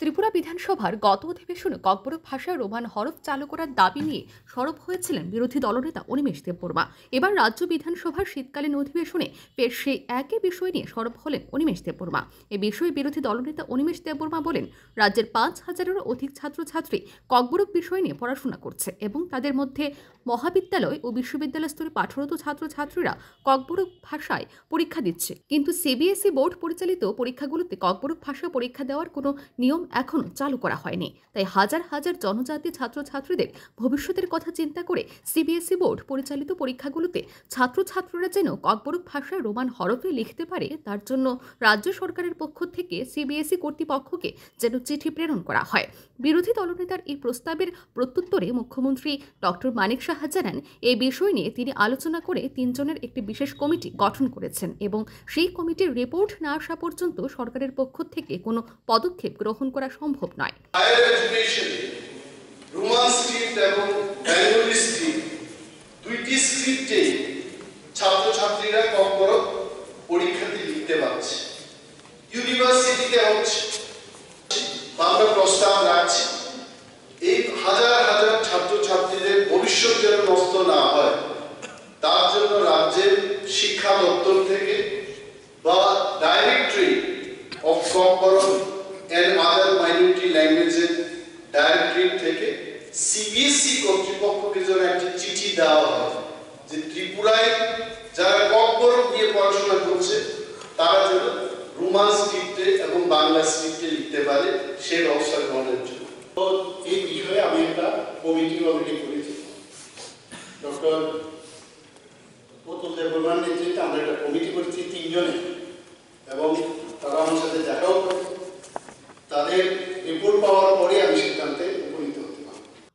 ত্রিপুরা বিধানসভার গত অধিবেশনে ককবরক ভাষায় রোমান হরফ চালু করার দাবি নিয়ে সরব হয়েছিলেন বিরোধী দলনেতা অনিমেষ দেববর্মা। এবার রাজ্য বিধানসভার শীতকালীন অধিবেশনে পেশ সেই একই বিষয় নিয়ে সরব হলেন অনিমেষ দেববর্মা। এ বিষয়ে বিরোধী দলনেতা অনিমেষ দেববর্মা বলেন, রাজ্যের পাঁচ হাজারেরও অধিক ছাত্রছাত্রী ককবরক বিষয় নিয়ে পড়াশোনা করছে এবং তাদের মধ্যে মহাবিদ্যালয় ও বিশ্ববিদ্যালয় স্তরে পাঠরত ছাত্রছাত্রীরা ককবরক ভাষায় পরীক্ষা দিচ্ছে। কিন্তু সিবিএসই বোর্ড পরিচালিত পরীক্ষাগুলোতে ককবরক ভাষা পরীক্ষা দেওয়ার কোনো নিয়ম এখনও চালু করা হয়নি। তাই হাজার হাজার জনজাতি ছাত্রছাত্রীদের ভবিষ্যতের কথা চিন্তা করে সিবিএসই বোর্ড পরিচালিত পরীক্ষাগুলোতে ছাত্রছাত্রীরা যেন ককবরক ভাষায় রোমান হরফে লিখতে পারে, তার জন্য রাজ্য সরকারের পক্ষ থেকে সিবিএসই কর্তৃপক্ষকে যেন চিঠি প্রেরণ করা হয়। বিরোধী দলনেতার এই প্রস্তাবের প্রত্যুত্তরে মুখ্যমন্ত্রী ডক্টর মানিক সাহা জানান এই বিষয় নিয়ে তিনি আলোচনা করে তিনজনের একটি বিশেষ কমিটি গঠন করেছেন এবং সেই কমিটির রিপোর্ট না আসা পর্যন্ত সরকারের পক্ষ থেকে কোনো পদক্ষেপ গ্রহণ করা সম্ভব নয়। এই হাজার হাজার ছাত্রছাত্রীদের ভবিষ্যৎ যেন নষ্ট না হয়, তার জন্য রাজ্যের শিক্ষা দপ্তর থেকে বা ডাইরেক্টরি অফ কম্পরন সিবিএসই কর্তৃপক্ষকে যেন একটি চিঠি দেওয়া হয় যে ত্রিপুরায় যারা ককবর দিয়ে পড়াশোনা করছে, তারা যেন রোমান স্ক্রিপ্টে এবং বাংলা স্ক্রিপ্টে লিখতে পারে সে ব্যবস্থা গ্রহণের জন্য। তো এই বিষয়ে আমি একটা কমিটি অলরেডি করেছি। ডক্টর প্রতুল দেববর্মার নেতৃত্বে আমরা একটা কমিটি করেছি তিনজনে। এবং তারা আমার সাথে দেখাও করে। তাদের রিপোর্ট পাওয়ার পরে আমি সিদ্ধান্তে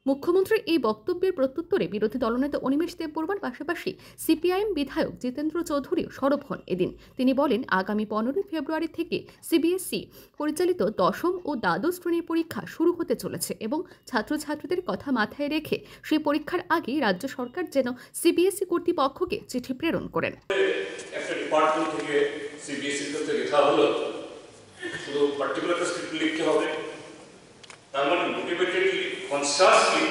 মুখ্যমন্ত্রীর এই বক্তব্যের প্রত্যুত্তরে বিরোধী দলনেতা অনিমেষ দেববর্মার পাশাপাশি সিপিআইএম বিধায়ক জিতেন্দ্র চৌধুরীও সরব হন এদিন। তিনি বলেন, আগামী পনেরোই ফেব্রুয়ারি থেকে সিবিএসই পরিচালিত দশম ও দ্বাদশ শ্রেণির পরীক্ষা শুরু হতে চলেছে এবং ছাত্রছাত্রীদের কথা মাথায় রেখে সেই পরীক্ষার আগে রাজ্য সরকার যেন সিবিএসই কর্তৃপক্ষকে চিঠি প্রেরণ করেন। শুধু পার্টিকুলার লিখতে হবে। তার মানে মোটিভেটেডলি কনসাসলি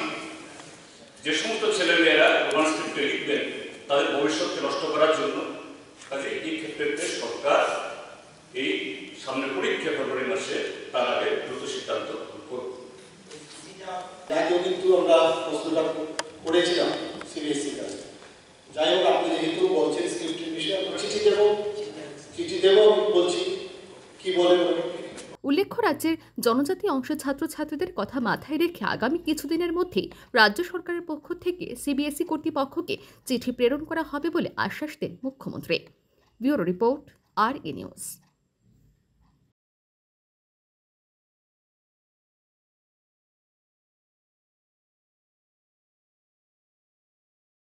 যে সমস্ত ছেলেমেয়েরা রোমান স্ক্রিপ্টে লিখবেন, তাদের ভবিষ্যৎকে নষ্ট করার জন্য কাজে এই ক্ষেত্রে সরকার এই সামনে পরীক্ষা ফেব্রুয়ারি মাসে তার আগে দ্রুত সিদ্ধান্ত করবে। আগেও কিন্তু আমরা প্রশ্নটা করেছিলাম সিবিএসসি কাছে। যাই হোক, আপনি যেহেতু বলছেন স্ক্রিপ্টের বিষয়ে, আমরা চিঠি দেব। চিঠি দেব বলছি, কি বলে বলুন। উল্লেখ্য, রাজ্যের জনজাতি অংশের ছাত্রছাত্রীদের কথা মাথায় রেখে আগামী কিছুদিনের মধ্যেই রাজ্য সরকারের পক্ষ থেকে সিবিএসই কর্তৃপক্ষকে চিঠি প্রেরণ করা হবে বলে আশ্বাস দেন মুখ্যমন্ত্রী। Bureau report, R A News.